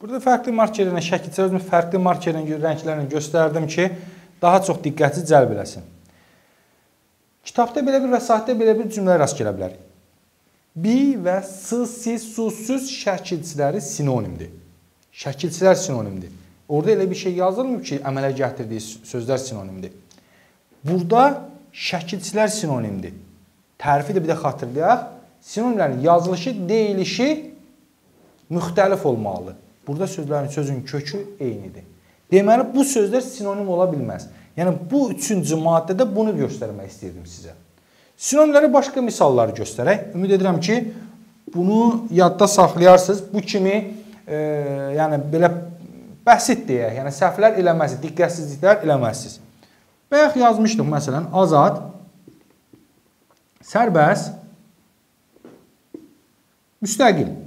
Burada fərqli markerlə şəkilçə özümü fərqli markerin rənglərini göstərdim ki, daha çox diqqəti cəlb eləsin. Kitabda belə bir vəsaitdə belə bir cümlə rast gələ bilərik. Bi və s, si, su, süz şəkilçiləri sinonimdir. Şəkilçilər sinonimdir. Orada elə bir şey yazılmır ki, əmələ gətirdiyi sözlər sinonimdir. Burada şəkilçilər sinonimdir. Tərifi də bir də xatırlayaq. Sinonimlərin yazılışı, deyilişi müxtəlif olmalıdır. Burada sözlərin sözün kökü eynidir. Deməli bu sözlər sinonim ola bilməz. Yəni bu üçüncü maddədə bunu göstərmək istəyirdim sizə. Sinonimləri başqa misalları göstərək. Ümid edirəm ki, bunu yadda saxlayarsınız. Bu kimi e, yəni belə bəsit deyək, yəni səhvlər eləməzsiniz, diqqətsizliklər eləməzsiniz. Bayaq yazmışdıq məsələn, azad, sərbəst, müstəqil.